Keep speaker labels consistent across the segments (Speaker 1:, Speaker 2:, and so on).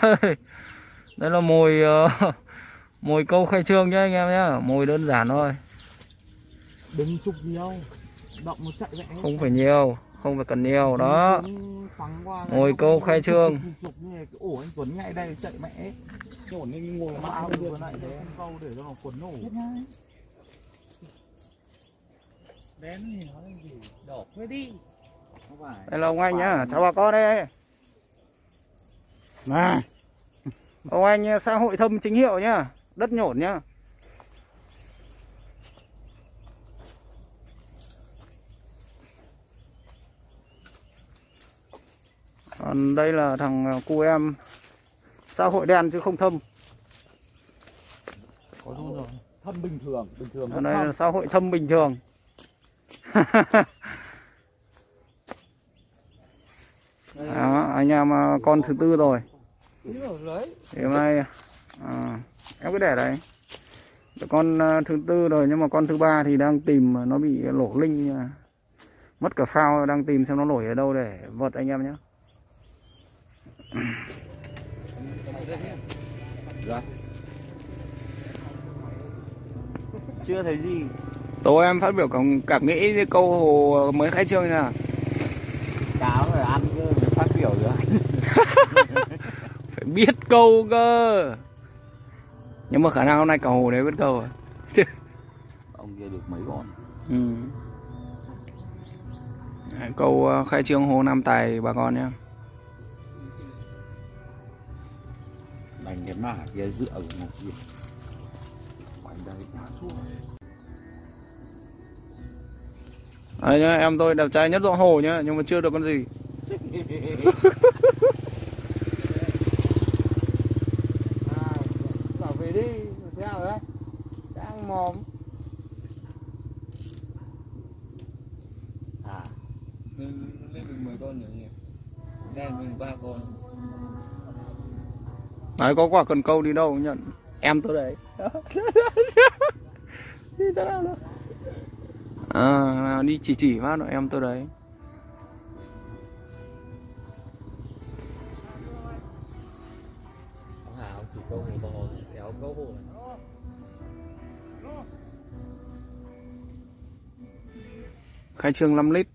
Speaker 1: đây là mồi uh, mồi câu khai trương nhá anh em nhá. Mồi đơn giản thôi.
Speaker 2: Đừng chụp nhiều. Động nó chạy vậy.
Speaker 1: Không phải nhiều không phải cần nhiều đó. Ngồi câu khai trương.
Speaker 2: ổ anh Tuấn ngay đây chạy mẹ. Nhổn lên ngồi mãi vừa này. để câu để cho nó quấn nổ thì gì? Đi.
Speaker 1: Đây là ông anh nhá. Chào bà con đây
Speaker 2: này.
Speaker 1: Ông anh xã hội thâm chính hiệu nhá. Đất nhổn nhá. Còn đây là thằng cu em. Xã hội đen chứ không thâm.
Speaker 2: Có đúng rồi. Thâm bình thường bình thường
Speaker 1: ở đây là xã hội thâm bình thường Đó, anh em à, con thứ tư rồi. Thì hôm nay à, em cứ để đấy. Con à, thứ tư rồi nhưng mà con thứ ba thì đang tìm nó bị lổ linh à, mất cả phao đang tìm xem nó nổi ở đâu để vật anh em nhé.
Speaker 2: Chưa thấy gì.
Speaker 1: Tối em phát biểu cảm, cảm nghĩ với câu hồ mới khai trương nha
Speaker 2: cáo rồi ăn cơ phát biểu rồi
Speaker 1: phải biết câu cơ. Nhưng mà khả năng hôm nay cả hồ đấy biết câu rồi
Speaker 2: ông kia được mấy con?
Speaker 1: Ừ. Câu ờ, khai trương hồ Nam Tài bà con nhé
Speaker 2: đánh cái mả kia dựa ở một kia quanh đây. Ngã xuống
Speaker 1: Đấy nhá, em tôi đẹp trai nhất dọn hồ nhá, nhưng mà chưa được con gì.
Speaker 2: bảo về đi thế nào đấy đang mồm à
Speaker 1: lên được 10 con nữa nhỉ. Đen mình ba con. Đấy có quả cần câu đi đâu nhận. Em tôi đấy. đi chỗ nào nữa. À, đi chỉ chỉ phát em tôi đấy. Khai trương 5 lít.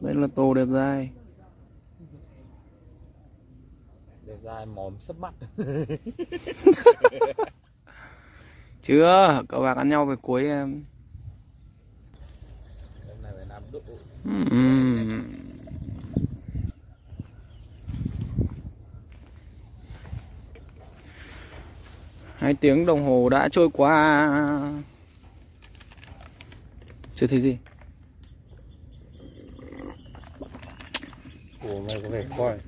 Speaker 1: Đây là tô đẹp dai.
Speaker 2: đẹp dài mồm sấp mắt
Speaker 1: Chưa, cậu bạc ăn nhau về cuối em.
Speaker 2: hôm nay phải làm độ
Speaker 1: Hai tiếng đồng hồ đã trôi qua. Chưa thấy gì.
Speaker 2: Của mày có vẻ coi.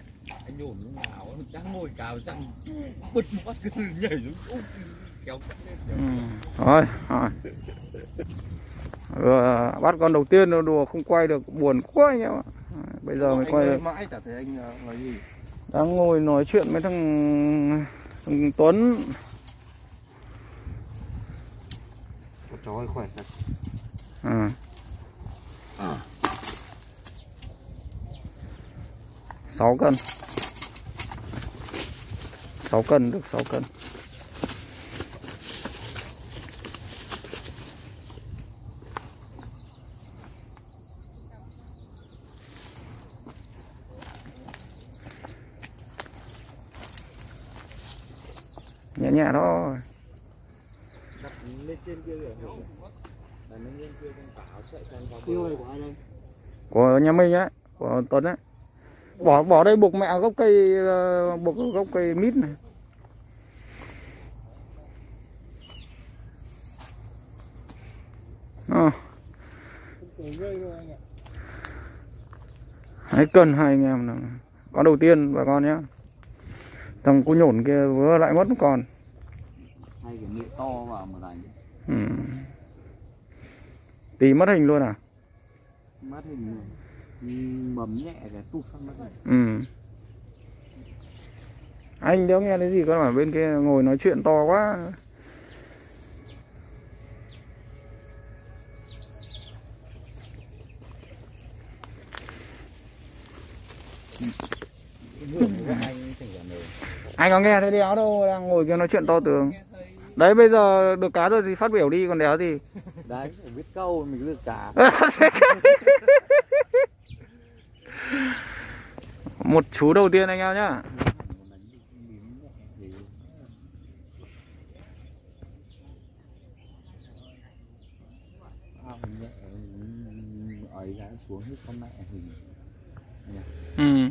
Speaker 2: Anh nhổn lúc nào đang ngồi cào răng bứt mắt cứ nhảy xuống. Kéo lên
Speaker 1: ừ. Rồi, rồi. Vừa bắt con đầu tiên nó đùa không quay được buồn quá anh em ạ. Bây giờ mới quay được.
Speaker 2: mãi chả thấy anh nói gì.
Speaker 1: Đang ngồi nói chuyện với thằng, thằng Tuấn
Speaker 2: ơi khỏe thật.
Speaker 1: À. sáu cân. Sáu cân được sáu cân. Nhẹ nhẹ thôi
Speaker 2: lên trên kia kìa. Là lên trên kia con tảo chạy con vào tiêu này của ai đây?
Speaker 1: Của nhà mình ấy của Tuấn ấy bỏ bỏ đây buộc mẹ gốc cây ờ, buộc gốc cây mít này. Ờ, hai cân hai anh em nào. Con đầu tiên bà con nhé thằng cu nhổn kia vừa lại mất con.
Speaker 2: Hay cái miệng to vào mà đánh
Speaker 1: ừ. tí mất hình luôn à?
Speaker 2: Mắt hình mầm nhẹ cái tụt sang mắt hình.
Speaker 1: Ừ. Anh đéo nghe thấy gì con ở bên kia ngồi nói chuyện to quá.
Speaker 2: Anh
Speaker 1: có nghe thấy đéo đâu đang ngồi kia nói chuyện to tướng đấy bây giờ được cá rồi thì phát biểu đi còn đéo thì
Speaker 2: đấy phải biết câu mình được cả
Speaker 1: một chú đầu tiên anh em nhá.
Speaker 2: Ấy gái xuống hết con mẹ. Hình
Speaker 1: ừ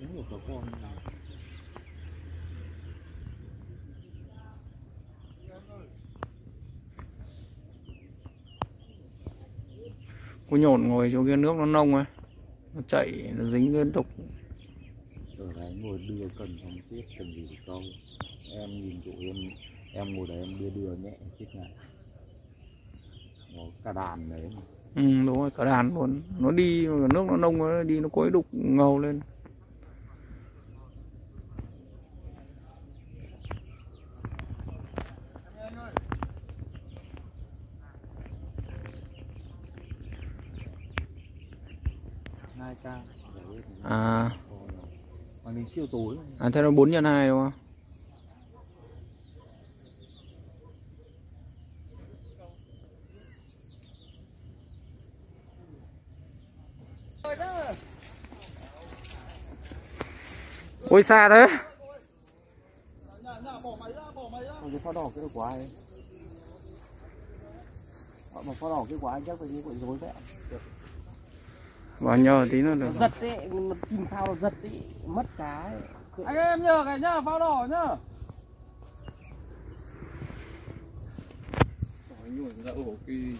Speaker 2: đúng rồi có con
Speaker 1: cô nhổn ngồi chỗ kia nước nó nông ấy nó chảy nó dính liên tục.
Speaker 2: Ở đấy ngồi đưa cần không chết cần gì câu em nhìn tụi em em ngồi đấy em đưa đưa nhẹ chết này nó cả đàn đấy mà.
Speaker 1: Ừ đúng rồi cả đàn luôn. Nó đi mà nước nó nông nó đi nó quấy đục ngầu lên
Speaker 2: hai ca đấy
Speaker 1: à
Speaker 2: chiều tối
Speaker 1: à thế nó bốn nhân hai đúng không? Ôi xa thế.
Speaker 2: Cái pháo đỏ kia của ai? Họ mà pháo đỏ kia của ai chắc phải như quậy rối vậy
Speaker 1: bảo nhờ tí nữa được
Speaker 3: giật ấy nó chìm phao nó giật ấy mất cá ấy.
Speaker 2: Anh em nhờ cái nhá, pháo đỏ nhá
Speaker 3: nhuộm ra ổ kỳ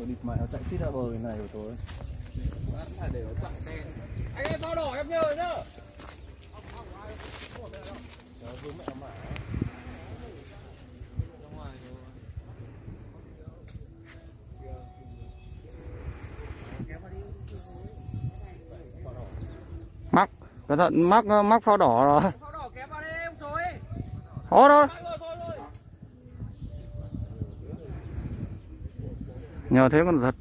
Speaker 3: Ổ địt mẹ nó chạy tít ra bờ này của tôi.
Speaker 2: Phải để nó chặn đen Anh em pháo đỏ em nhờ nhá
Speaker 1: mắc cẩn thận mắc mắc phao đỏ rồi.
Speaker 2: Pháo đỏ kéo vào đây em rồi
Speaker 1: thôi thôi. Nhờ thế còn giật.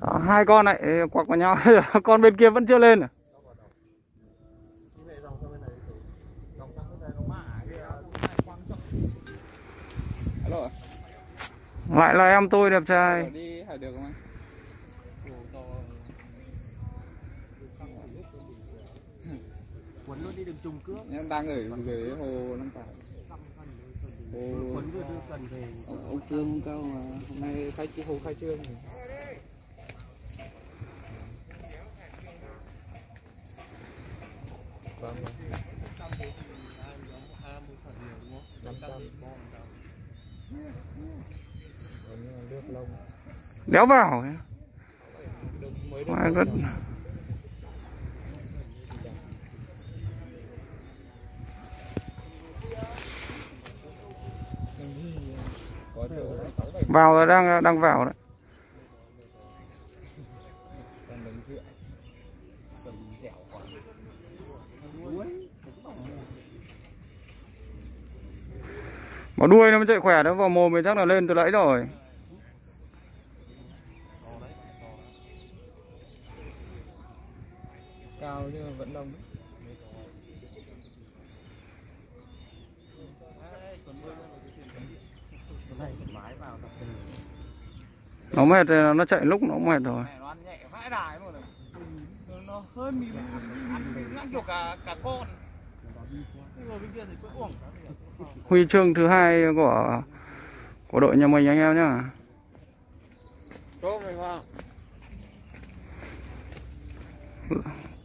Speaker 1: Đó, hai con này quặc vào nhau. Con bên kia vẫn chưa lên à?
Speaker 2: Alo
Speaker 1: lại là em tôi đẹp trai.
Speaker 2: Đi hỏi được không anh?
Speaker 3: quấn luôn đi đừng trùng cướp
Speaker 2: Em đang ở dưới hồ Long Tải Hồ
Speaker 3: quấn đưa đưa cần về
Speaker 2: ông, ông Cao mà. Hôm nay khai chi hồ khai trương. Thì Vâng. sáu bảy
Speaker 1: vào. Rồi đang đang vào đấy
Speaker 2: con đứng dựa Cần dẻo quá
Speaker 1: Bỏ đuôi nó mới chạy khỏe nó vào mồm thì chắc là lên từ nãy rồi.
Speaker 2: Cao nhưng mà vẫn đông
Speaker 1: nó mệt thì nó chạy lúc nó cũng mệt rồi.
Speaker 2: Nó ăn nhẹ vãi đài luôn rồi. Nó- Nó hơi mì Ăn kiểu cả cả con
Speaker 1: huy chương thứ hai của của đội nhà mình anh em nhá.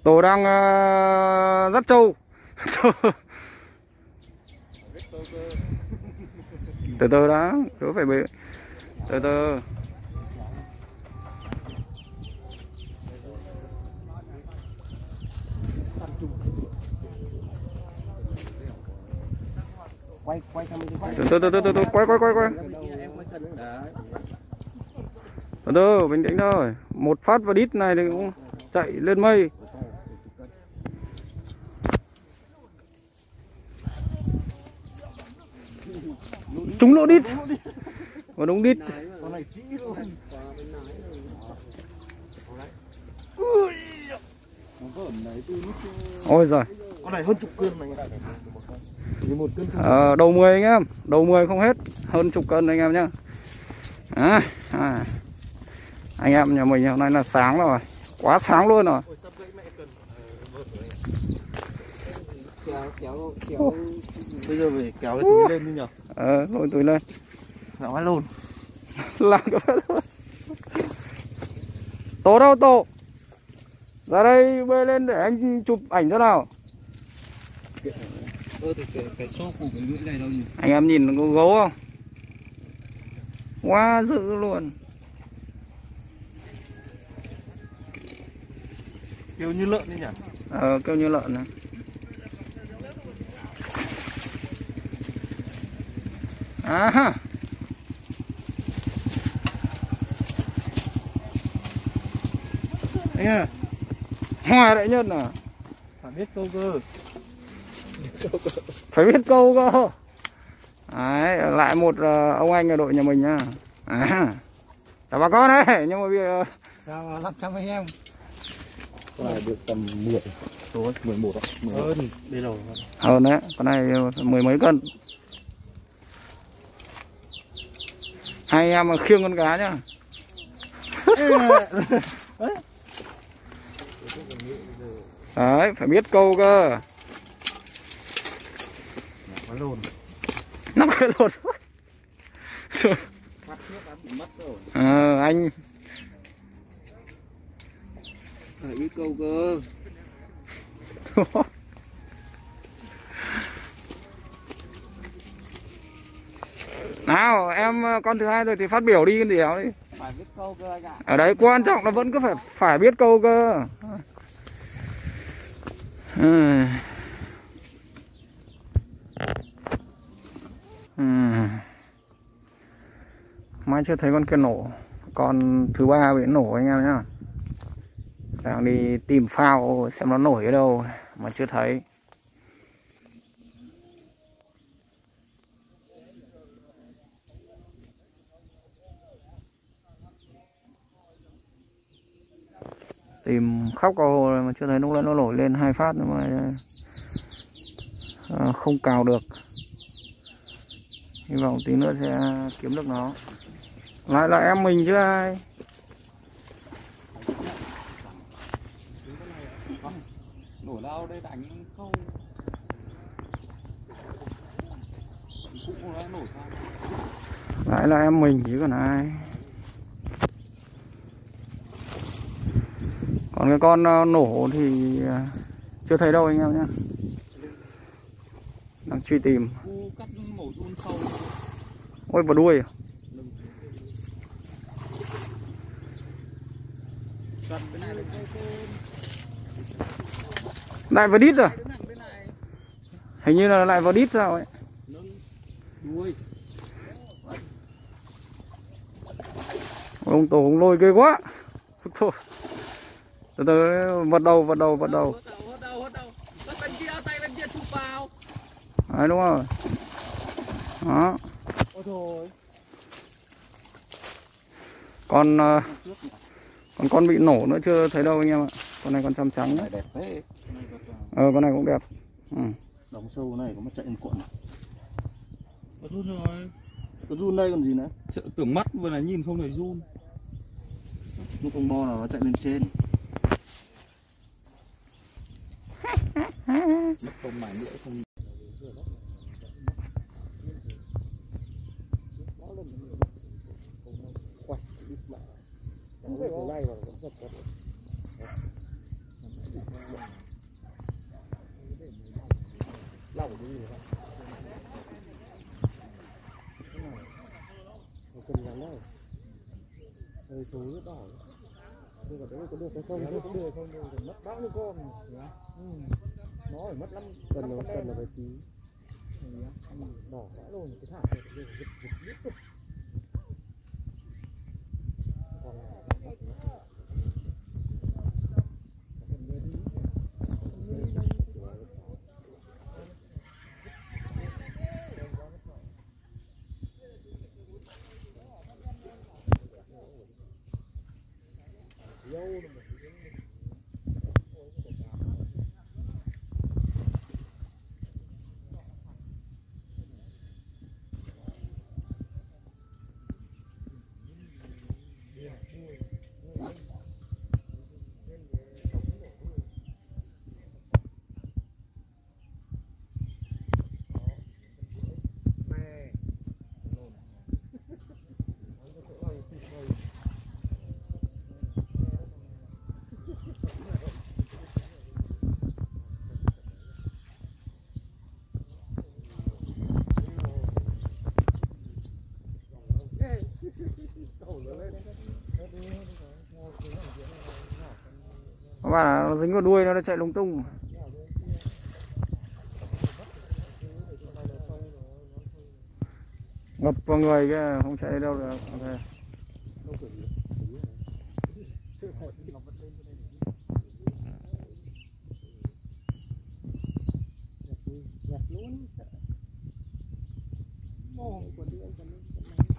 Speaker 1: Tổ đang uh, dắt trâu. Từ từ đã cứ phải bị từ từ.
Speaker 3: quay quay quay.
Speaker 1: Từ từ từ từ quay quay quay quay. Từ từ bình tĩnh thôi một phát vào đít này thì cũng chạy lên mây. Trúng lỗ đít. Và đúng đít. Ôi giời.
Speaker 3: Con này hơn chục cân này.
Speaker 1: Ờ, đầu 10 anh em. Đầu 10 không hết hơn chục cân anh em nhá. À, à. anh em nhà mình hôm nay là sáng rồi. Quá sáng luôn rồi.
Speaker 4: Kéo kéo kéo
Speaker 3: bây giờ phải kéo cái túi lên đi nhở?
Speaker 1: Ờ lôi túi lên.
Speaker 3: Quá lồn
Speaker 1: làm cái thôi tổ đâu tổ? Ra đây bơi lên để anh chụp ảnh cho nào
Speaker 4: ơ thì cái cái xốp của cái lưỡi này đâu nhỉ?
Speaker 1: Anh em nhìn có gấu không? Quá dữ luôn.
Speaker 3: Kêu như lợn đi nhỉ?
Speaker 1: Ờ kêu như lợn này. À ha
Speaker 3: Anh à.
Speaker 1: Hoa đại nhân à?
Speaker 3: Phải biết câu cơ
Speaker 1: phải biết câu cơ. Đấy, lại một ờ, ông anh ở đội nhà mình nhá. À chào bà con đấy nhưng mà bây giờ
Speaker 4: chào năm trăm anh em.
Speaker 3: Con này được tầm 10 Rồi 11 ạ 11
Speaker 4: hơn
Speaker 3: Đây rồi
Speaker 1: hơn đấy con này mười mấy cân. Hai em mà khiêng con cá nhá. Đấy phải biết câu cơ
Speaker 3: Quá lồn.
Speaker 1: Nó
Speaker 4: mất rồi.
Speaker 1: Ờ anh.
Speaker 4: Phải biết câu cơ.
Speaker 1: Nào em ờ, con thứ hai rồi thì phát biểu đi cái gì đó đi.
Speaker 4: Phải biết câu cơ anh ạ.
Speaker 1: Ở đấy quan trọng là vẫn cứ phải phải biết câu cơ. Ừ. Ừ. mai chưa thấy con kia nổ. Con thứ ba bị nổ anh em nhá. Đang đi tìm phao xem nó nổi ở đâu. Mà chưa thấy. Tìm khóc cầu hồ mà chưa thấy. Lúc nữa nó nổi lên hai phát nữa mà à, không cào được hy vọng tí nữa sẽ kiếm được nó. Lại là em mình chứ ai?
Speaker 4: Nổi lao đây đánh ra
Speaker 1: lại là em mình chứ còn ai? Còn cái con ờ, nổ thì ờ, chưa thấy đâu anh em nhé đang truy tìm. Ôi vào đuôi à? lại vào đít rồi
Speaker 4: này
Speaker 1: hình như là lại vào đít sao ấy. Ông tổ ông lôi ghê quá. Thôi. Từ từ vật đầu vật đầu vật đầu
Speaker 4: hất đầu hất đầu hất đầu hất bên kia tay bên kia chụp vào
Speaker 1: đấy đúng rồi. Đó. Con ờ, còn con bị nổ nữa chưa thấy đâu anh em ạ. Con này con chăm trắng đấy.
Speaker 3: Đẹp thế.
Speaker 1: Ờ con này cũng đẹp. Ừ.
Speaker 3: Đóng sâu này có mà chạy một cuộn.
Speaker 4: Có run rồi.
Speaker 3: Có run đây còn gì nữa?
Speaker 4: Sợ, tưởng mắt vừa là nhìn không thấy run.
Speaker 3: Lúc con bo nào nó chạy lên trên.
Speaker 4: Mất công mải nữa không ไล่มาผมสับกันเล่าดีครับเราเป็น
Speaker 3: ยังไงเออสูงก็ได้
Speaker 4: đưa vào đấy có được
Speaker 3: hay không?
Speaker 4: Không mất bao nhiêu con?
Speaker 1: Nó
Speaker 4: phải mất lắm cần là cần là phải
Speaker 3: tí
Speaker 4: đỏ quá luôn cái thả này. Giật giật giật
Speaker 1: nó dính vào đuôi nó nó chạy lung tung. Ngập vào người kia không chạy đâu được. Ok.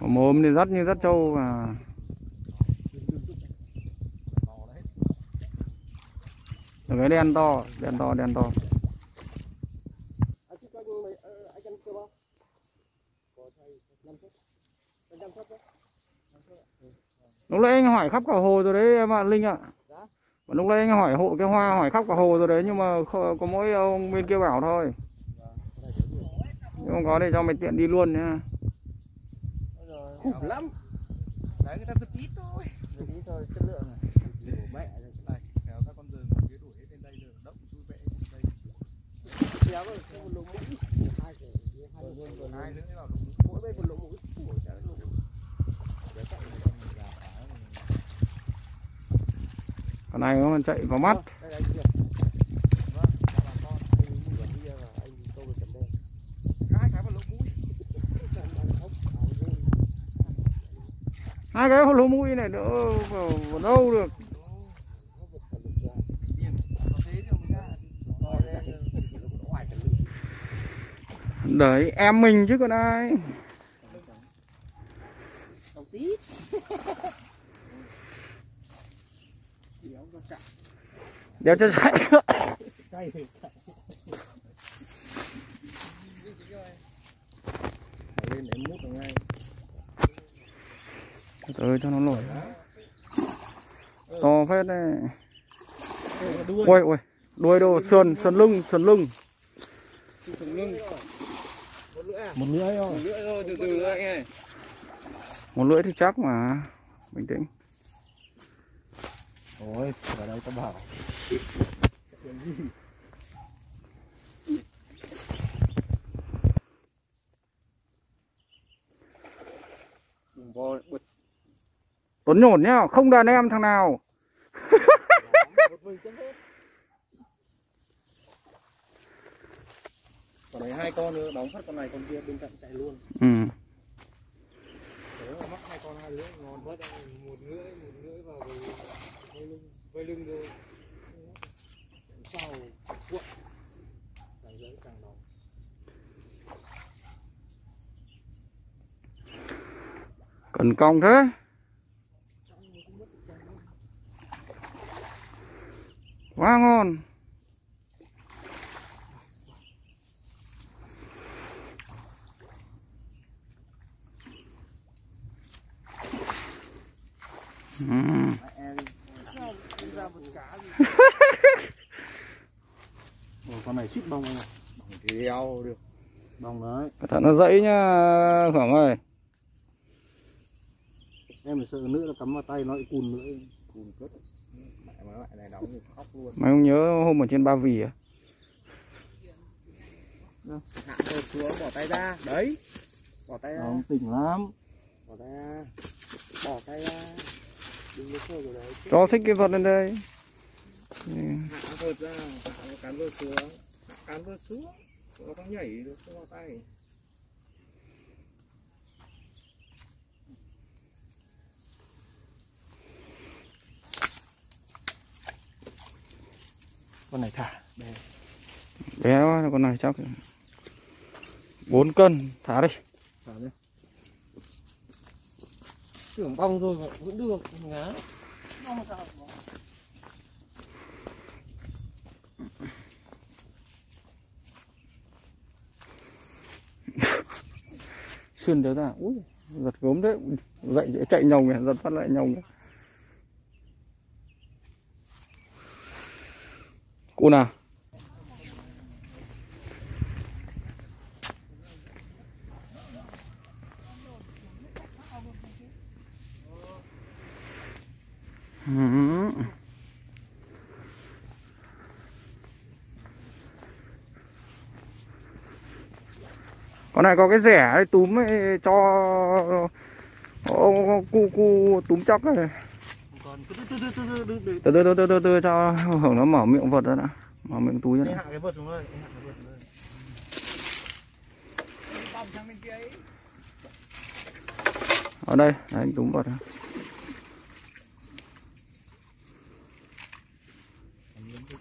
Speaker 1: Mồm thì rất như rất trâu mà. Cái đen to đen to đen to. Lúc nãy anh hỏi khắp cả hồ rồi đấy em ạ linh ạ. Mà lúc nãy anh hỏi hộ cái hoa hỏi khắp cả hồ rồi đấy nhưng mà có mỗi ông bên kia bảo thôi. Nhưng không có thì cho mày tiện đi luôn nhá.
Speaker 4: Khủng lắm. Đấy người ta giật ít thôi.
Speaker 3: Để ý thôi chất lượng này.
Speaker 4: mẹ này kéo các con rừng phía đuổi hết lên đây rồi động vui vẻ lên đây
Speaker 3: Kéo rồi, không một lỗ mũi. Hai cái- hai cái luôn rồi.
Speaker 4: hai nữa vào lùng
Speaker 3: Mỗi bên một lỗ mũi. Ủa, chả lỗ mũi
Speaker 1: con này nó chạy vào mắt.
Speaker 4: Hai cái lỗ mũi
Speaker 1: này đỡ vào đâu được
Speaker 4: tiền có thế thì mới ra
Speaker 3: Rồi, đây là- ngoài cái lưng
Speaker 1: đấy, em mình chứ còn ai. Đeo cho chạy.
Speaker 2: Lên mút vào ngay
Speaker 1: từ cho nó nổi. To phết này Ôi ôi, đuôi đồ sườn sườn lưng sườn lưng
Speaker 4: Sườn lưng
Speaker 2: một lưỡi thôi.
Speaker 4: Thùng lưỡi thôi từ từ anh ơi.
Speaker 1: Một lưỡi thì chắc mà bình tĩnh.
Speaker 2: Ôi ở đây tao bảo.
Speaker 1: Tuấn nhổn nhá không đàn em thằng nào
Speaker 3: một mình chân hết.
Speaker 2: Còn này hai con nữa đóng phát con này con kia bên cạnh chạy luôn
Speaker 1: ừ
Speaker 3: mà mắc hai con hai lưỡi ngon quá. Một lưỡi, một lưỡi vào với lưng, với lưng thôi. Sau cuộn. Càng giấy càng nóng.
Speaker 1: cần cong thế quá ngon ừ.
Speaker 2: Ồ, con này xít bông anh ạ bông kéo được. Bông đấy.
Speaker 1: Cẩn thận nó dãy nhá hưởng ơi.
Speaker 2: Em phải sợ nữa là cắm vào tay nó lại cùn nữa. Cùn cất. Mẹ mà nó lại này đóng thì khóc luôn.
Speaker 1: Mày không nhớ hôm ở trên ba vì à?
Speaker 4: Hạ rồi xuống bỏ tay ra. Đấy. Bỏ tay ra.
Speaker 2: Không, tỉnh lắm.
Speaker 4: Bỏ tay ra. Bỏ tay ra
Speaker 1: cho xích cái vật lên đây
Speaker 4: hạ vợt ra hạ cán vợt xuống hạ cán vợt xuống nó không nhảy được không vào tay
Speaker 3: Con này thả. Đây.
Speaker 1: bé quá con này chắc 4 cân thả đi
Speaker 3: Thả đây trưởng bong rồi mà vẫn được ngá.
Speaker 1: xuyên đéo ra ui, giật gốm đấy dậy chạy nhồng này giật phát lại nhồng này. cô nào Ừ. con này có cái rẻ đấy túm ấy, cho ô, cu cu túm chóc này
Speaker 3: từ từ từ từ từ
Speaker 1: cho hưởng nó mở miệng vật ra đã. Mở miệng túi ra đã. ở đây đấy túm vật ra.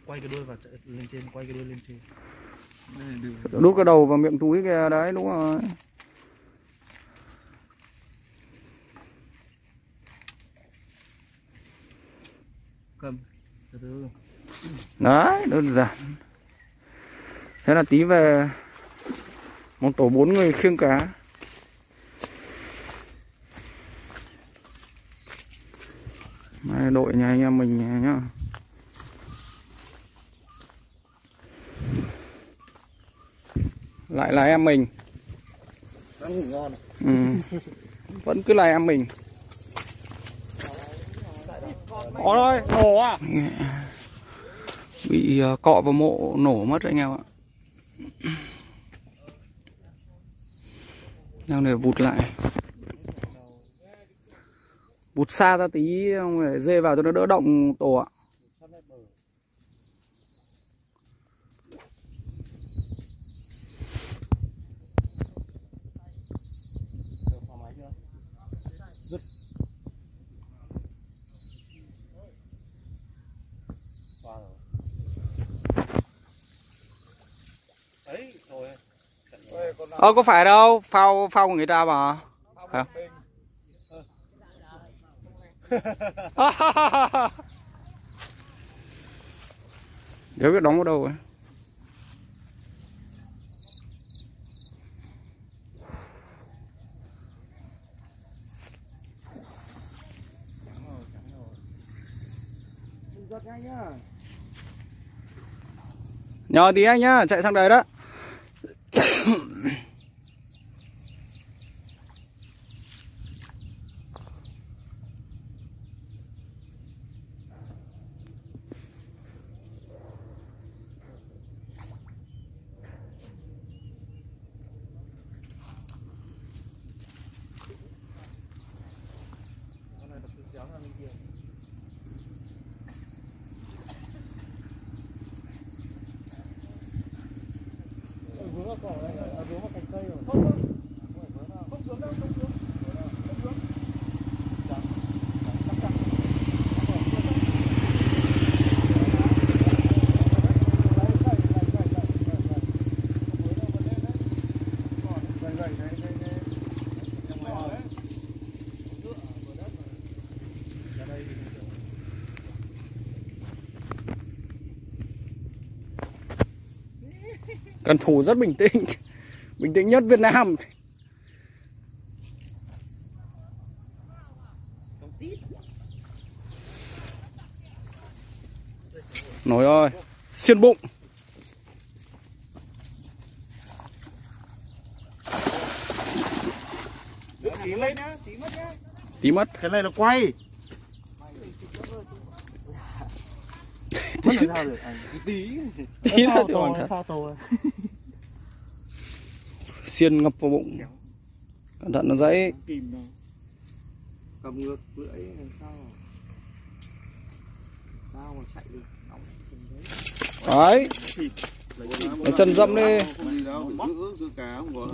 Speaker 3: Quay cái đuôi vào chạy lên trên, quay cái đuôi lên trên.
Speaker 1: Đút cái đầu vào miệng túi kìa đấy đúng rồi
Speaker 3: Cầm. Từ từ.
Speaker 1: đấy đơn giản thế là tí về một tổ bốn người khiêng cá Mai đội nhà anh em mình nhá lại là em mình.
Speaker 3: Ngon.
Speaker 1: ừ. vẫn cứ là em mình. Có thôi nổ à? Bị ờ, cọ vào mộ nổ mất anh em ạ. Đang để vụt lại. Vụt xa ra tí không để dê vào cho nó đỡ động tổ ạ
Speaker 3: Được, thoải mái chưa? Dứt. Qua rồi. Đấy, rồi.
Speaker 4: Ê, con nào
Speaker 1: ờ có phải đâu phao phao của người ta mà Hả? Nếu biết đóng vào đâu
Speaker 4: nhá.
Speaker 1: Nhờ tí anh nhá, chạy sang đấy đó.
Speaker 3: Con này là cứ kéo ra bên kia.
Speaker 4: Ở vướng vào cỏ đây, ở vướng vào cành cây rồi. Không, không. Không vướng đâu, không vướng. Không vướng. Chắc, chắc, chắc. Đấy, gậy, gậy, gậy, gậy, gậy, gậy. Không vướng đâu, vẫn lên đấy. Còn, gậy, gậy, gậy, gậy, gậy. Trong này đấy. Dựa vào đất rồi. Ra đây thì được.
Speaker 1: Cần thủ rất bình tĩnh. Bình tĩnh nhất Việt Nam. Nổi ơi. Xiên bụng.
Speaker 3: Tí mất.
Speaker 1: Tí mất.
Speaker 3: Cái này là quay. tí sao được? anh
Speaker 5: tí
Speaker 1: tí là
Speaker 3: được
Speaker 1: hoàn xiên ngập vào bụng. Cẩn thận nó dãy.
Speaker 3: Cầm ngược lưỡi sao sao mà chạy được?
Speaker 1: Đấy.
Speaker 3: Lấy
Speaker 1: chân dẫm đi.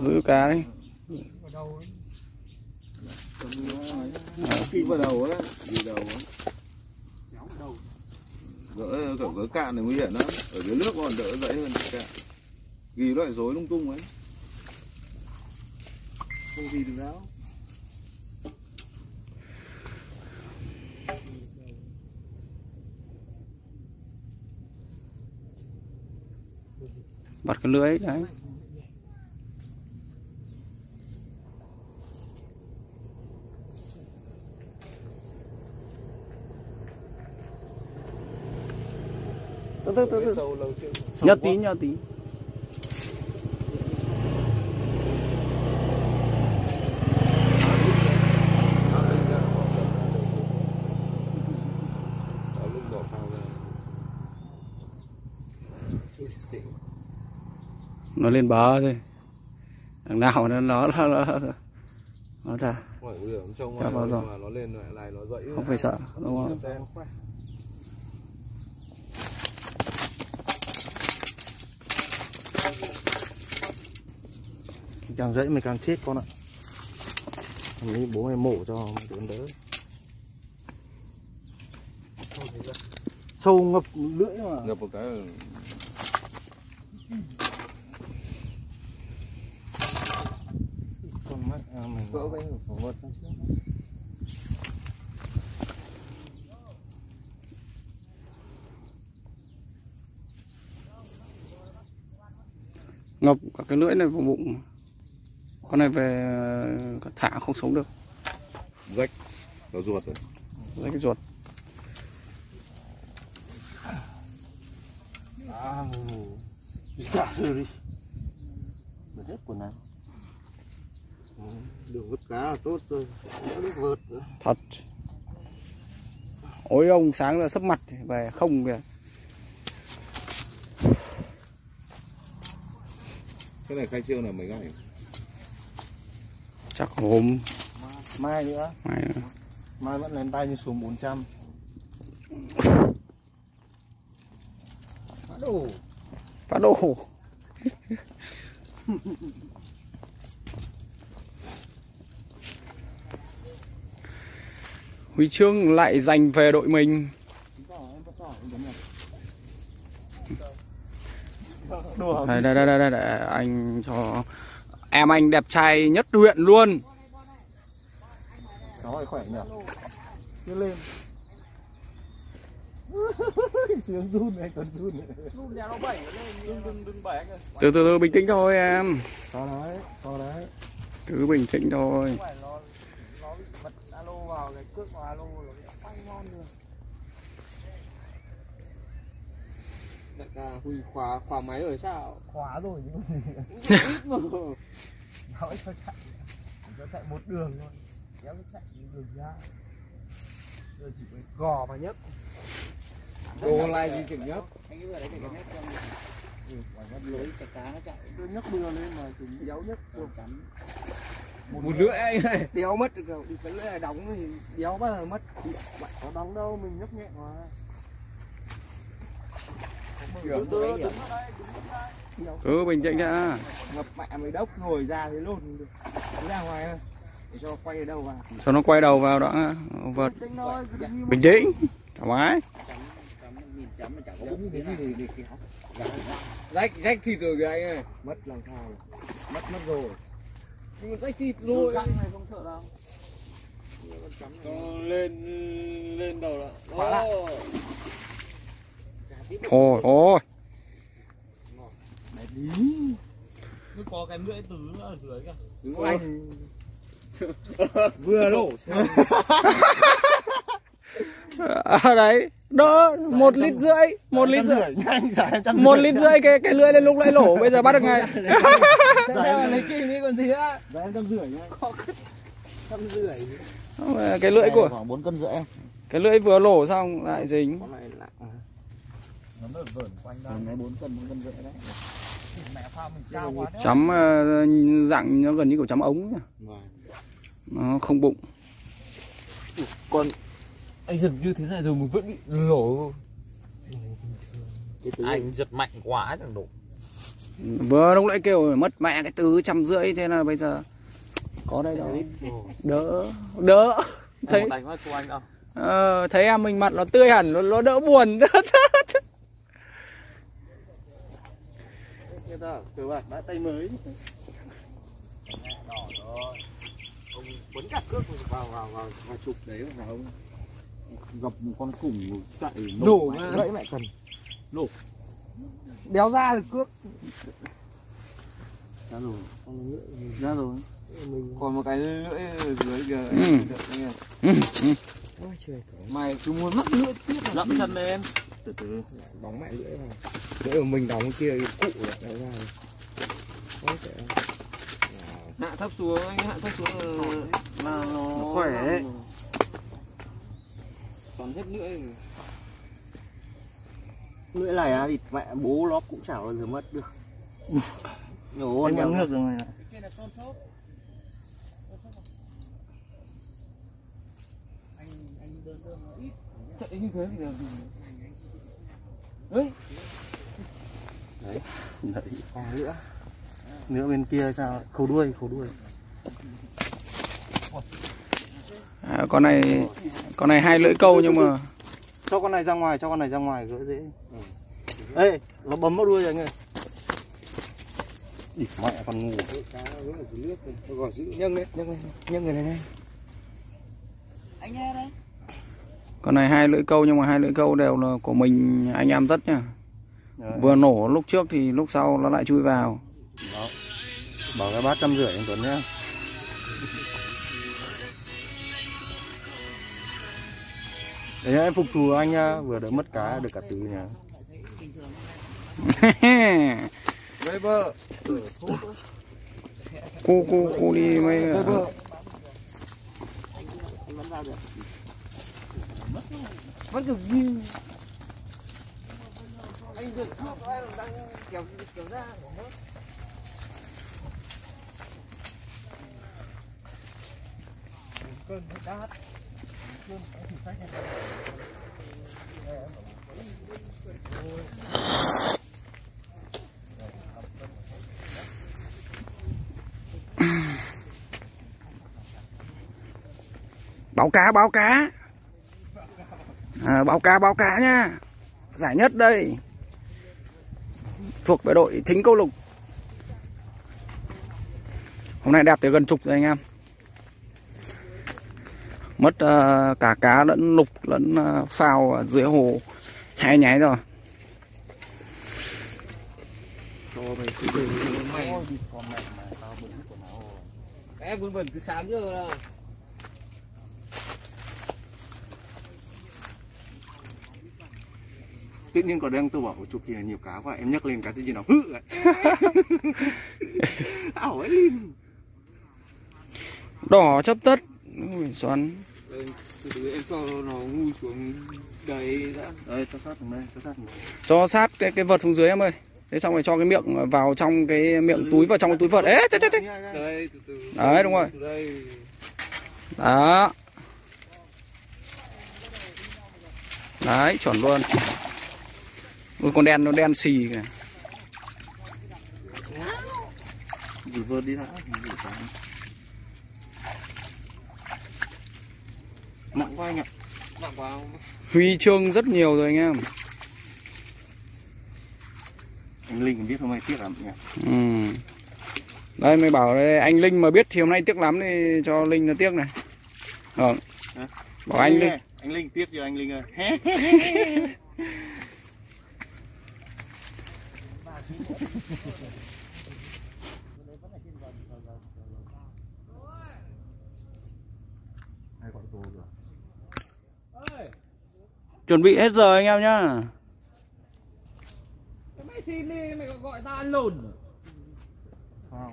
Speaker 1: Giữ cá đi.
Speaker 5: Cầm vào đầu á. Đi gỡ cậu gỡ cạn này nguy hiểm lắm. Ở dưới nước còn đỡ dễ hơn cạn. Ghi loại rối lung tung ấy.
Speaker 3: Không gì được đâu.
Speaker 1: Bật cái lưới đấy. Từ từ từ Nhớ tí nhớ tí. Nó lên bờ rồi. Đằng nào nó nó nó nó, nó ra.
Speaker 5: Hỏi nguy hiểm trông
Speaker 1: Chả bao giờ.
Speaker 5: mà nó lên lại này nó dậy
Speaker 1: không phải sợ đúng không
Speaker 4: càng dãy mày càng chết con ạ. Mày bố mày mổ cho mày đến đỡ. Sâu ngập lưỡi mà.
Speaker 5: Ngập một cái
Speaker 4: con mắt à, mày gỡ cái phổ vật sang trước.
Speaker 1: Ngập cả cái lưỡi này vào bụng con này về ờ, thả không sống được.
Speaker 5: Rách nó ruột rồi.
Speaker 1: Cái ruột.
Speaker 4: À rồi đi. Hết quần áo. Ừ, đường vứt cá là tốt rồi. Nữa
Speaker 1: thật. Ôi ông sáng là sấp mặt về không kìa.
Speaker 5: Cái này khai trương là mấy ngày
Speaker 1: chắc hôm
Speaker 4: mai nữa.
Speaker 1: Mai nữa.
Speaker 4: mai vẫn lên tay như xuống 400 Bắt đầu
Speaker 1: phát đồ. Huy chương lại giành về đội mình. Đây đây đây đây, đây anh cho em anh đẹp trai nhất huyện luôn.
Speaker 4: Hỏi khỏe nhỉ? Cứ lên. Sướng run này còn run này.
Speaker 1: Từ từ từ bình tĩnh thôi em.
Speaker 4: To đấy, to đấy.
Speaker 1: Cứ bình tĩnh thôi.
Speaker 2: Đại ca huy khóa khóa máy rồi sao?
Speaker 4: Khóa rồi. Nhưng mà Nó cho chạy. Nó chạy một đường thôi. Kéo nó chạy một đường ra. Giờ chỉ phải gò và nhấc
Speaker 2: đồ này gì chừng nhất.
Speaker 4: Cứ nhấc mưa lên mà chúng đéo nhấc được.
Speaker 2: một lưỡi. anh này
Speaker 4: Đéo mất được rồi, cái lưỡi này đóng thì đéo bao giờ mất. Bạn có đóng đâu, mình nhấc nhẹ mà
Speaker 2: Tôi
Speaker 1: cứ bình tĩnh đã
Speaker 4: ngập mẹ mày đốc ngồi ra thì luôn ra ngoài thôi để cho quay ở đâu vào.
Speaker 1: Cho nó quay đầu vào đó. Vợt
Speaker 4: như
Speaker 1: bình tĩnh. Thoải mái.
Speaker 4: Cái
Speaker 2: rách rách thịt rồi kìa anh ơi.
Speaker 4: Mất làm sao? Rồi. mất mất rồi.
Speaker 2: Nhưng mà rách thịt rồi
Speaker 4: này không sợ đâu.
Speaker 2: Lên lên đầu là
Speaker 4: Khóa lại.
Speaker 2: Ồ.
Speaker 1: thôi thôi
Speaker 4: mày đi.
Speaker 2: Nó có cái lưỡi tứ ở dưới kìa.
Speaker 4: Đúng anh vừa lỗ xong
Speaker 1: à, đấy. Đỡ một lít rưỡi một lít rưỡi. một lít rưỡi cái cái lưỡi lên lúc lại lổ bây giờ bắt được ngay.
Speaker 4: Lấy kim đi còn gì á? Giải trăm rưỡi nhanh trăm rưỡi.
Speaker 1: Cái lưỡi của
Speaker 4: khoảng bốn cân rưỡi em.
Speaker 1: cái lưỡi vừa lổ xong lại dính.
Speaker 4: Con này nặng nó vẩn vẩn quanh đó mấy bốn cân bốn cân rưỡi đấy. Mẹ pha mình cao quá đấy.
Speaker 1: Chấm ờ, dạng nó gần như kiểu chấm ống nhá. nó không bụng.
Speaker 2: Anh giật như thế này rồi mình vẫn bị lổ. Anh giật mạnh quá chẳng đủ.
Speaker 1: Vừa lúc nãy kêu mất mẹ cái tứ trăm rưỡi thế là bây giờ có đây rồi. Đỡ đỡ. Thấy
Speaker 2: thấy đánh vào cho anh đâu
Speaker 1: ờ, thấy em mình mặt nó tươi hẳn nó, nó đỡ buồn
Speaker 4: Người ta từ bạn đã tay mới.
Speaker 5: Ông quấn cả cước vào vào vào vào chụp đấy là ông gặp một con khủng chạy
Speaker 2: nổ
Speaker 4: gãy mẹ cần.
Speaker 5: Nổ.
Speaker 4: đéo ra được cước. Ra rồi. Ra rồi. Mình
Speaker 2: còn một cái lưỡi ở dưới kìa
Speaker 1: Ừ. Ừ, ừ.
Speaker 4: ôi trời.
Speaker 2: Mày cứ muốn mắc lưỡi tiếp dậm chân lên
Speaker 4: từ từ đóng mẹ lưỡi vào. Lưỡi của mình đóng kia cái cụ lại nó ra. Rồi
Speaker 2: hạ thấp xuống anh hạ thấp xuống là nó
Speaker 4: khỏe
Speaker 2: xoắn hết lưỡi.
Speaker 4: Lưỡi này á thì mẹ bố nó cũng chả bao giờ mất được. Nhổ ăn nhắm được rồi này. Anh thế như thế thì là đấy.
Speaker 3: Đấy, còn nữa. Nữa bên kia sao? Khâu đuôi khâu đuôi.
Speaker 1: À, con này con này hai lưỡi câu nhưng mà
Speaker 3: cho con này ra ngoài cho con này ra ngoài gỡ dễ. Ê nó bấm vào đuôi rồi anh ơi. Địt mẹ con ngu
Speaker 4: nhân đấy nhân nhân người này. Này
Speaker 1: con này hai lưỡi câu nhưng mà hai lưỡi câu đều là của mình anh em tất nhá.
Speaker 3: Đấy.
Speaker 1: vừa nổ lúc trước thì lúc sau nó lại chui vào.
Speaker 3: Đó. Bảo cái bát trăm rưỡi anh Tuấn nhá. Đấy nhá, em phục thù anh nhá. Vừa đỡ mất cá được cả từ nhá.
Speaker 4: Bơ
Speaker 1: cô cô cô đi mấy
Speaker 4: vẫn được view anh được thuốc em đang kéo kéo ra cơn đát
Speaker 1: báo cá báo cá à, báo cá báo cá nhá. Giải nhất đây. Thuộc về đội thính câu lục. Hôm nay đẹp tới gần chục rồi anh em. Mất uh, cả cá lẫn lục lẫn uh, phao ở dưới hồ. Hai nháy rồi.
Speaker 4: Em vươn bẩn từ sáng giờ là
Speaker 3: Tự nhiên còn đang tôi bảo chục kia nhiều cá quá Em nhắc lên cá tự nhiên nó hự lại. Ảo ấy Linh.
Speaker 1: Đỏ chấp tất. Ui, xoắn.
Speaker 4: Từ từ em cho nó ngu xuống đầy đã.
Speaker 3: Đây cho sát đây cho sát đây.
Speaker 1: Cho sát cái cái vật xuống dưới em ơi. Thế xong rồi cho cái miệng vào trong cái miệng túi vào trong cái túi vật. Ế chết chết chết.
Speaker 4: Đây từ từ.
Speaker 1: Đấy, đúng rồi. đó. Đấy chuẩn luôn Ui, con đen nó đen xì kìa
Speaker 3: vợt đi đã. Nặng quá anh ạ
Speaker 4: nặng vào
Speaker 1: huy chương rất nhiều rồi anh em
Speaker 3: Anh Linh cũng biết hôm nay tiếc lắm nhỉ
Speaker 1: ừ. đây mày bảo đây, anh linh mà biết thì hôm nay tiếc lắm thì cho linh nó tiếc này ờ.
Speaker 3: Hả?
Speaker 1: bảo anh linh
Speaker 3: Anh Linh tiếc cho anh Linh ơi Hai gọi tô rồi
Speaker 1: chuẩn bị hết giờ anh em nhá.
Speaker 4: Mày xin đi mày gọi ta ăn lồn.
Speaker 3: Phao.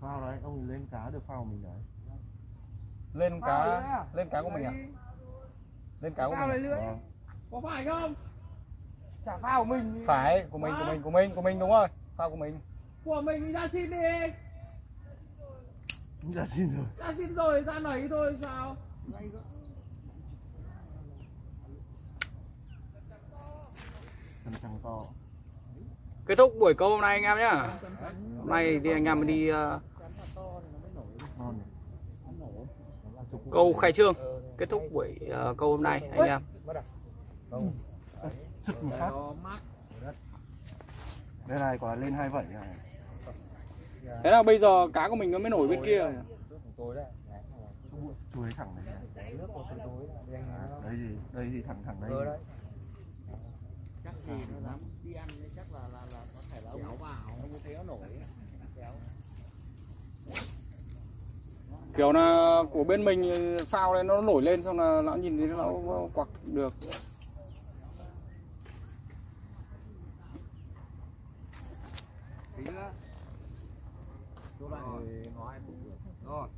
Speaker 3: Phao đấy, ông lên cá được phao mình đấy.
Speaker 1: Lên cá lên cá của mình à? Lên cá của
Speaker 4: Phao
Speaker 1: mình
Speaker 4: lưới
Speaker 3: Vâng.
Speaker 4: có phải không? Chả phao của mình.
Speaker 1: Phải của mình của mình của mình của mình đúng rồi. Phao của mình.
Speaker 4: Của mình ra xin đi.
Speaker 3: Dạ xin rồi.
Speaker 4: Ra xin rồi ra nảy thôi sao
Speaker 1: kết thúc buổi câu hôm nay anh em nhá. Hôm nay thì anh em đi ờ, câu khai trương. Kết thúc buổi ờ, câu hôm nay anh em.
Speaker 3: Đây này quả lên hai vẩy này
Speaker 1: thế là bây giờ cá của mình nó mới nổi bên kia.
Speaker 3: Chuối thẳng này. Đây gì, đây gì thẳng thẳng đây
Speaker 4: chắc gì nó dám đi ăn thì chắc là là là có thể là ông vào. ông thấy nó nổi
Speaker 1: kiểu là của bên mình phao lên nó nổi lên xong là nó nhìn thấy nó quặc được
Speaker 4: tí nữa chỗ này nó ai cũng được rồi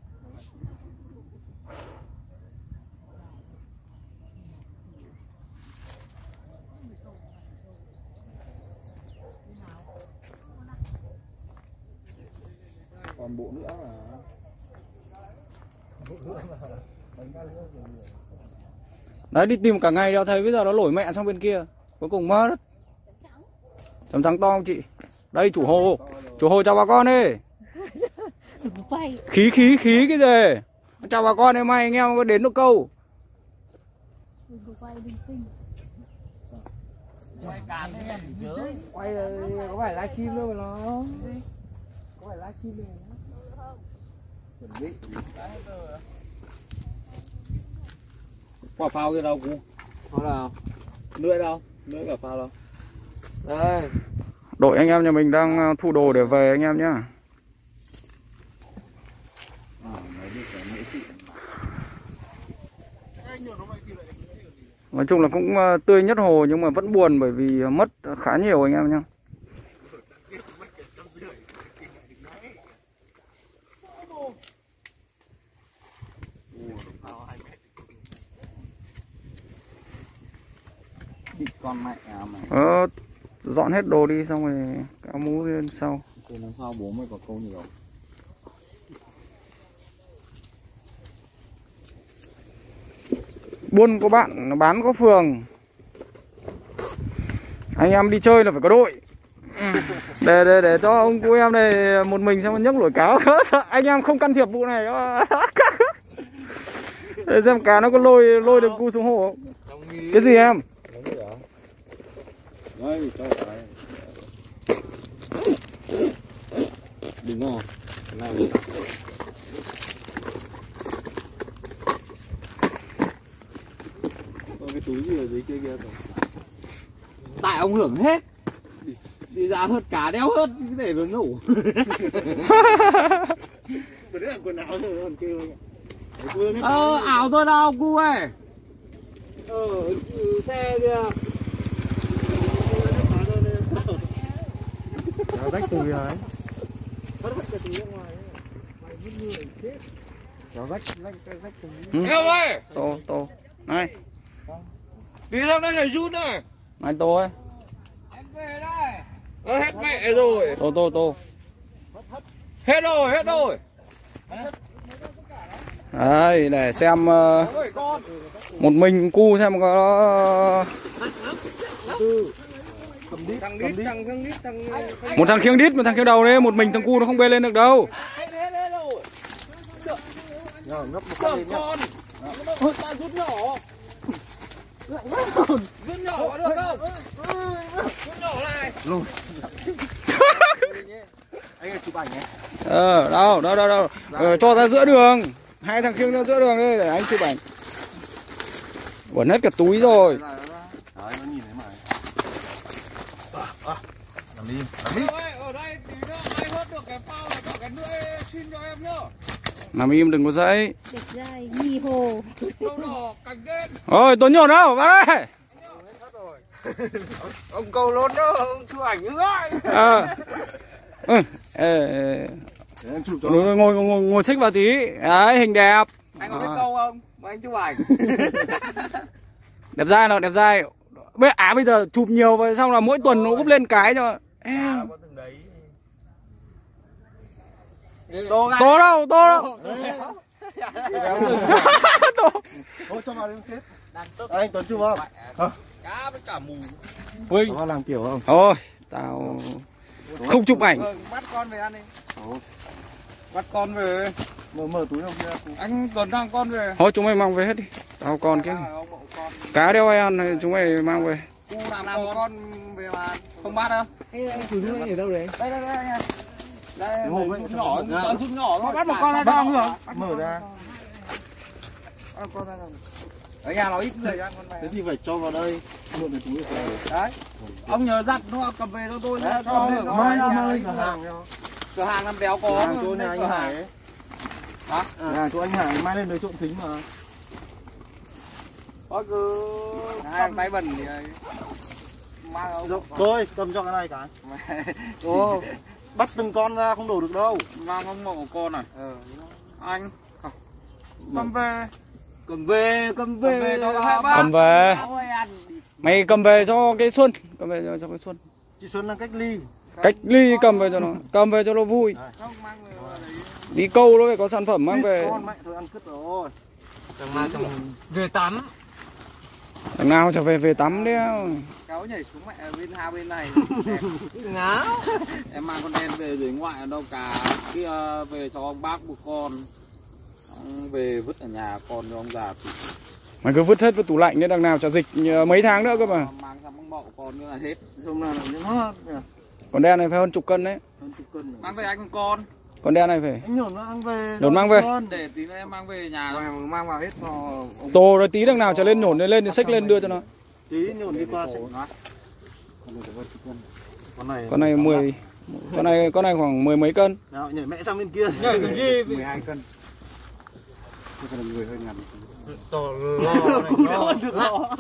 Speaker 3: Còn bộ nữa là
Speaker 1: đấy đi tìm cả ngày đéo thấy bây giờ nó lổi mẹ sang bên kia. Cuối cùng mất chấm trắng to không chị? Đây chủ hồ. Chủ hồ chào bà con đi khí khí khí cái gì? Chào bà con em may anh em có đến được câu.
Speaker 6: Quay
Speaker 3: có phải livestream đâu mà nó. Có phải livestream đâu
Speaker 2: quả phao kia đâu cu
Speaker 3: nó nào?
Speaker 2: Lưỡi đâu? Lưỡi cả phao đâu?
Speaker 3: Đây.
Speaker 1: Đội anh em nhà mình đang ờ, thu đồ để về anh em nhá. Nói chung là cũng ờ, tươi nhất hồ nhưng mà vẫn buồn bởi vì mất khá nhiều anh em nhá
Speaker 2: thịt con mẹ à mày
Speaker 1: ờ, dọn hết đồ đi xong rồi kéo mũ lên sau.
Speaker 2: Từ lần sau bố mày có câu nhiều
Speaker 1: buôn có bạn bán có phường. Anh em đi chơi là phải có đội. Để để để cho ông cô em này một mình xem nhấc nổi cáo. Anh em không can thiệp vụ này. Để xem cá nó có lôi lôi được cu xuống hồ không? Cái gì em
Speaker 2: đây cho cái đừng ngon. Cái này có cái túi gì ở dưới kia kia rồi tại ông hưởng hết. Đi, đi ra hớt cá đeo hớt cái để nó ngủ
Speaker 3: tôi đấy là quần áo rồi còn kêu.
Speaker 2: Ờ ảo tôi đâu cu ơi.
Speaker 3: Ờ xe kìa
Speaker 2: nó rách túi rồi
Speaker 3: ra chết
Speaker 2: nó rách rách rách.
Speaker 4: Em ơi,
Speaker 1: tô tô này
Speaker 4: đi sang đây này rút này.
Speaker 1: này tô ấy
Speaker 4: Em về đây. Ờ, hết mẹ rồi.
Speaker 1: tô tô tô
Speaker 4: Hết rồi, hết rồi.
Speaker 1: đây để xem ờ, một mình cu xem có
Speaker 4: Thằng đít, thằng thằng đít, thằng
Speaker 1: một thằng khiêng đít một thằng khiêng đầu đấy một mình thằng cu nó không bê lên được đâu.
Speaker 3: Nhờ ngấp một
Speaker 4: con.
Speaker 3: Ta rút nhỏ.
Speaker 4: Rút nhỏ có được không? Rút nhỏ này.
Speaker 3: anh ơi chụp ảnh nhé.
Speaker 1: Ờ đâu đâu đâu đâu. Ờ, cho ra giữa đường. Hai thằng khiêng ra giữa đường đây để anh chụp ảnh. Quẩn hết cả túi rồi
Speaker 3: đấy nó nhìn thấy mày làm đi làm đi
Speaker 4: ở đây tí nữa ai hớt được cái phao này có cái lưỡi xin cho em nhá.
Speaker 1: nằm im đừng có dãy
Speaker 6: đẹp dài nhì hồ
Speaker 4: Đâu đỏ cành đen.
Speaker 1: ôi tôi nhổn đâu vào đây
Speaker 3: ông câu lốt đó ông chụp ảnh nữa
Speaker 1: ờ ừ. ê, ê.
Speaker 3: để em chụp cho
Speaker 1: ngồi ngồi ngồi, ngồi xích vào tí đấy hình đẹp
Speaker 3: anh có biết
Speaker 1: Ờ.
Speaker 3: câu không mà anh chụp ảnh
Speaker 1: đẹp dai nào đẹp dai bây à bây giờ chụp nhiều vậy xong là mỗi tuần nó úp lên cái cho em.
Speaker 3: Có từng đấy. Tô
Speaker 1: đâu to đâu? To
Speaker 3: thôi cho vào đi chết anh Tuấn chụp không?
Speaker 4: Cá với cả mù.
Speaker 1: ui
Speaker 3: có làm kiểu không?
Speaker 1: Thôi tao không chụp ảnh.
Speaker 3: Bắt con về ăn đi.
Speaker 4: Bắt con về.
Speaker 3: mở mở túi đâu kia.
Speaker 4: Anh Tuấn thằng con về.
Speaker 1: thôi chúng mày mang về hết đi. Tao còn cái cá đeo ai ăn thì chúng mày mang về
Speaker 4: Cu làm
Speaker 3: làm
Speaker 4: con.
Speaker 3: con về mà
Speaker 4: Không bắt đâu.
Speaker 3: túi nước ở đâu đấy?
Speaker 4: Đây đây đây anh. Đây,
Speaker 3: hộp
Speaker 4: nhỏ, toàn rút nhỏ thôi.
Speaker 3: bắt một con ra con. hưởng mở ra. Bắt con ra ở nhà nó ít người cho ăn con này thế thì phải cho vào đây. Mượn cái túi của đấy.
Speaker 4: Ông nhớ dặn nó cầm về cho tôi nhá.
Speaker 3: cho
Speaker 4: Cầm về cho
Speaker 3: mai lên cửa hàng cho.
Speaker 4: Cửa hàng làm đéo có.
Speaker 3: cửa hàng chỗ nhà anh Hải
Speaker 4: Hả?
Speaker 3: hàng chỗ anh Hải mai lên đấy trộm thính mà
Speaker 4: Có cứ
Speaker 3: tay bẩn thì
Speaker 4: mang ông.
Speaker 3: Thôi, cầm cho cái này cái. Ồ, bắt từng con ra không đổ được đâu.
Speaker 4: Mang ông mộ con này.
Speaker 3: Ờ.
Speaker 4: Anh. Cầm về. Cầm về, cầm về. Cầm về
Speaker 1: mày cầm về cho cái xuân cầm về cho, cho cái xuân
Speaker 3: Chị Xuân đang cách ly.
Speaker 1: cách ly cầm về cho nó cầm về cho nó vui
Speaker 4: Không
Speaker 1: đi câu nó phải có sản phẩm mang về
Speaker 3: Con mẹ thôi ăn cứt rồi.
Speaker 4: Thằng nào trong về tắm.
Speaker 1: Thằng nào trở về về tắm đấy.
Speaker 3: Cáo nhảy xuống mẹ bên hai bên này.
Speaker 4: Ngáo.
Speaker 2: em mang con đen về dưới ngoại ở đâu cả. Kia về cho ông bác một con. Ông về vứt ở nhà con cho ông già thì
Speaker 1: Mày cứ vứt hết vào tủ lạnh đấy đằng nào chả dịch ờ, mấy tháng nữa cơ mà.
Speaker 2: Mang sang băng bậu con như là hết.
Speaker 3: Hôm nào nó nó
Speaker 1: Con đen này phải hơn chục cân đấy.
Speaker 3: Hơn chục cân rồi.
Speaker 2: mang về anh con con
Speaker 1: Con đen này phải
Speaker 3: Anh nhổn ăn về.
Speaker 1: Nhổn mang về.
Speaker 2: Để tí nữa em mang về nhà
Speaker 3: Mà mang vào hết ông
Speaker 1: Tô rồi tí đằng nào trở lên nhổn lên lên thì xách lên đưa cho nó
Speaker 3: tí nhổn đi qua
Speaker 2: nó
Speaker 3: Con này.
Speaker 1: Con này 10 Con này con này khoảng mười mấy cân
Speaker 3: Nào nhảy mẹ sang bên kia.
Speaker 4: Nhảy cái gì vậy?
Speaker 3: 12 cân. Con người hơi ngắn.
Speaker 4: Tổ lo này,
Speaker 3: Cú
Speaker 4: lo.
Speaker 3: đỡ được lo.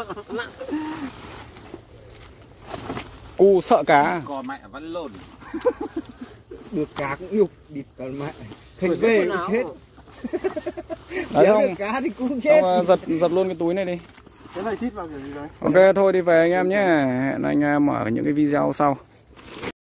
Speaker 1: Cu sợ cá
Speaker 2: con mẹ vẫn lộn
Speaker 3: Được cá cũng nhục, địt con mẹ. Thành về cũng chết.
Speaker 1: Đấy không
Speaker 3: được cá thì cũng chết.
Speaker 1: Xong, ờ, giật giật luôn cái túi này đi
Speaker 3: Cái này thít vào kiểu gì đấy?
Speaker 1: Ok thôi đi về anh em nhé Hẹn anh em ở những cái video sau